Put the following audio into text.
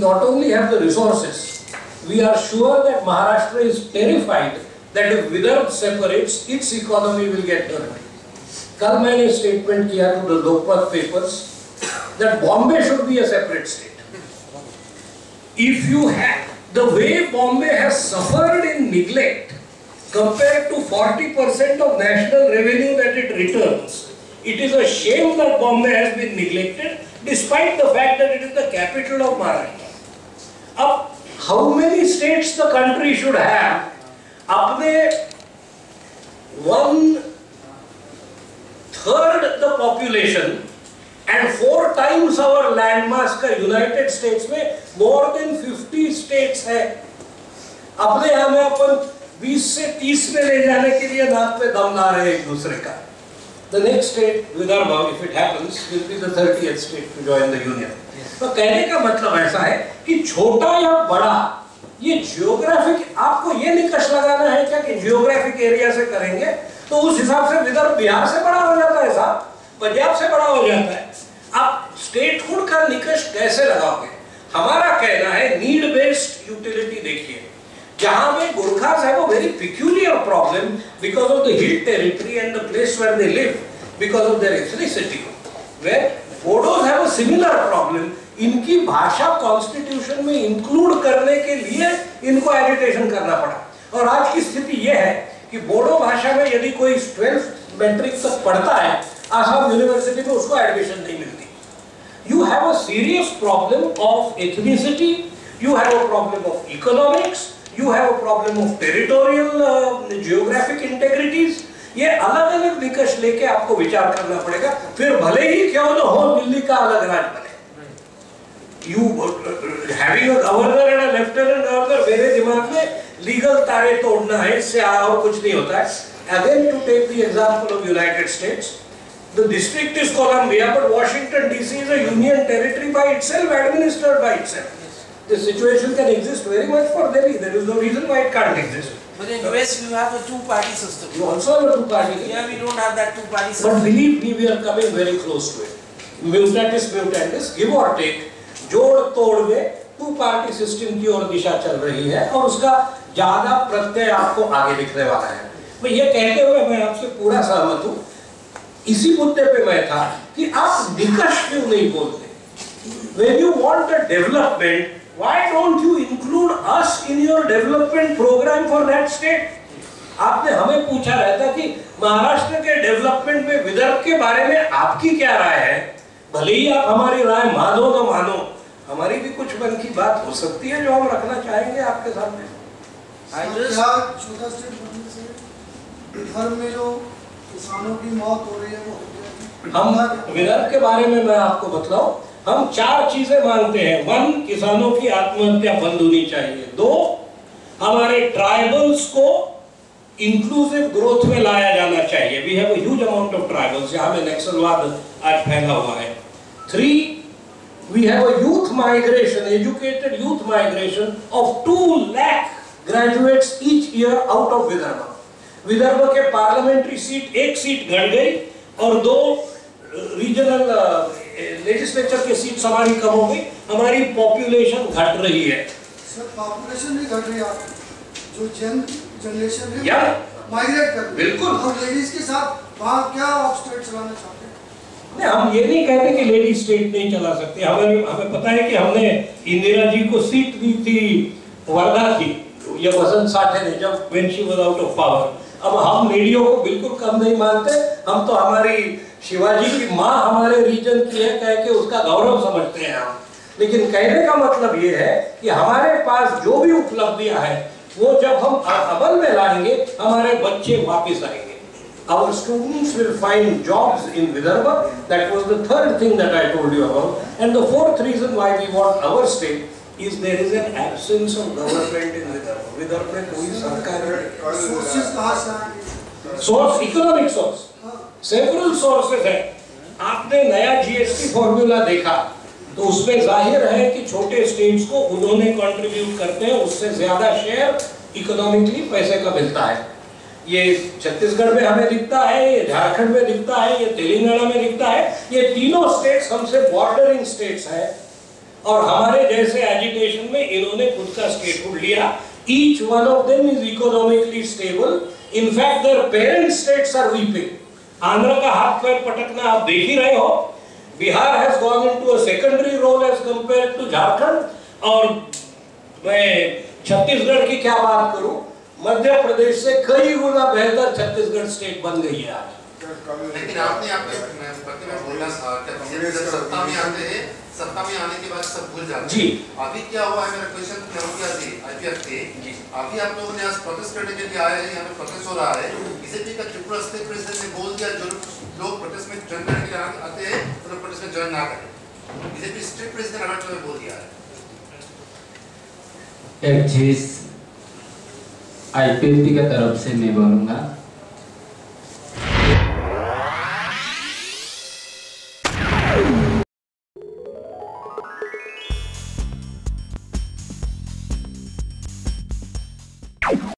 not only have the resources, we are sure that Maharashtra is terrified that if Vidarbh separates, its economy will get hurt. कल मैंने statement किया to the Lokmat papers that Bombay should be a separate state if you have the way Bombay has suffered in neglect compared to 40% of national revenue that it returns, it is a shame that Bombay has been neglected despite the fact that it is the capital of Maharashtra. अब how many states the country should है अपने one third the population and four times our landmark का United States में more then 50 states है। अपने हमें अपन 20 से 30 में ले जाने के लिए नाक पे दम ला रहे एक दूसरे का। The next state, Vidarbha, if it happens, will be the 30th state to join the union. तो कहने का मतलब ऐसा है कि छोटा या बड़ा ये जियोग्राफिक आपको ये निकष लगाना है क्या कि जियोग्राफिक एरिया से करेंगे? तो उस हिसाब से विदर्भ बिहार से बड़ा हो जाता है साहब पंजाब से बड़ा हो जाता है। आप स्टेटहुड का निकष कैसे लगाओगे? हमारा कहना है नीड बेस्ड यूटिलिटी देखिए। जहाँ में गुरखास है वो very peculiar problem because of the hill territory and the place where they live because of their ethnicity where Bodos have a similar problem इनकी भाषा कॉन्स्टिट्यूशन में इंक्लूड करने के लिए इनको एजुटेशन करना पड़ा। और आज की स्थिति यह है कि बोडो भाषा में यदि कोई ट्वेल्थ मैट्रिक तक पढ़ता है आसाम यूनिवर्सिटी में उसको एडमिशन नहीं मिलती। You have a serious problem of ethnicity, you have a problem of economics, you have a problem of territorial geographic integrities ये अलग अलग निकष लेके आपको विचार करना पड़ेगा। फिर भले ही क्यों ना तो हो, दिल्ली का अलग राज्य यू गवर्नर मेरे दिमाग में लीगल तारे तोड़ना है, इससे और कुछ नहीं होता है। Again to take the example of United States the district is Columbia but Washington DC is a union territory by itself administered by itself The situation can exist very much for Delhi. There is no reason why it can't exist. But in US you have a two-party system. You also have a two-party. Here we don't have that two-party system. But believe me, we are coming very close to it. Mutatis mutandis, give or take, जोड़ तोड़ में to party system की ओर दिशा चल रही है और उसका ज़्यादा प्रत्यय आपको आगे दिखने वाला है मैं ये कहते हुए मैं आपसे पूरा सहमत हूँ इसी मुद्दे पे मैं था कि आप निकष क्यों नहीं बोलते when you want a development why don't you include us in your development program for that state? आपने हमें पूछा रहता कि महाराष्ट्र के डेवलपमेंट में विदर्भ के बारे में आपकी क्या राय है? भले ही आप हमारी राय मानो ना मानो हमारी भी कुछ मन की बात हो सकती है जो हम रखना चाहेंगे आपके सामने। से विदर्भ में जो किसानों की मौत हो रही है वो हम विदर्भ के बारे में मैं आपको बतलाऊं हम चार चीज़ें मानते हैं। वन, किसानों की आत्महत्या बंद होनी चाहिए। दो, हमारे ट्राइबल्स को इंक्लूसिव ग्रोथ में लाया जाना चाहिए। We have huge amount of tribals यहाँ में नक्सलवाद आज फैला हुआ है। Three we have a youth migration, educated youth migration of 2 lakh graduates each year out of Vidarbha. के पार्लियामेंट्री सीट एक सीट घट गई और दो रीजनल लेजिस्लेचर के सीट हमारी कम हो गई। हमारी पॉपुलेशन घट रही है। सर पॉपुलेशन नहीं घट रही आप जो जन जनरेशन है या। माइग्रेट कर बिल्कुल। और लेडीज़ के साथ वहाँ क्या आप स्टेट चलाना चाहते हैं? नहीं हम ये नहीं कहते कि लेडी स्टेट नहीं चला सकते। हमें हमें पता है कि हमने इंदिरा जी को सीट दी थी वर्धा की। ये वसंत साठे ने जब when she was out of power अब हम लेडियों को बिल्कुल कम नहीं मानते हम तो हमारी शिवाजी की माँ हमारे रीजन की है, कह के उसका गौरव समझते हैं हम लेकिन कहने का मतलब ये है कि हमारे पास जो भी उपलब्धियाँ हैं, वो जब हम अमल में लाएँगे, हमारे बच्चे वापस आएँगे our students will find jobs in Vidarbha. That was the third thing that I told you about. And the fourth reason why we want our state is there is an absence of government in Vidarbha. Vidarbha में कोई सरकार नहीं sources कहाँ से source economic source हाँ, several sources है। आपने नया जीएसटी फॉर्मूला देखा तो उसमें ज़ाहिर है कि छोटे स्टेट्स को उन्होंने कंट्रीब्यूट करते हैं उससे ज़्यादा शेयर इकोनॉमिकली पैसे का मिलता है। ये छत्तीसगढ़ में हमें दिखता है ये झारखंड में दिखता है ये तेलंगाना में दिखता है ये तीनों स्टेट्स हमसे बॉर्डरिंग स्टेट्स हैं। और हमारे जैसे एजिटेशन में इन्होंने खुद का स्टेटहुड लिया। Each one of them is economically stable in fact their parent states are weeping Andhra का हाथ पैर पटकना आप देख ही रहे हो। Bihar has gone into a secondary role as compare to Jharkhand. और मैं छत्तीसगढ़ की क्या बात करूँ? मध्य प्रदेश से कई गुना बेहतर छत्तीसगढ़ स्टेट बन गई है आज। लेकिन आपने आपके पत्र में बोला था कि सत्ता में आते हैं सत्ता में आने के बाद सब भूल जाते जी। अभी क्या हुआ है मेरा क्वेश्चन क्या हो गया थी? आईपीएफ थे अभी आप लोगों ने आज प्रोटेस्ट करने के लिए आए हैं यहाँ पे प्रोटेस्ट हो रहा है। बीजेपी का त्रिपुरा स्टेट प्रेसिडेंट ने बोल दिया जो लोग प्रोटेस्ट में ज्वाइन करने के लिए आते हैं वो लोग प्रोटेस्ट में ज्वाइन ना करें। बीजेपी स्टेट प्रेसिडेंट अरुणाचल में बोल दिया है। एक चीज़ आईपीएफटी की तरफ़ से मैं बोलूँगा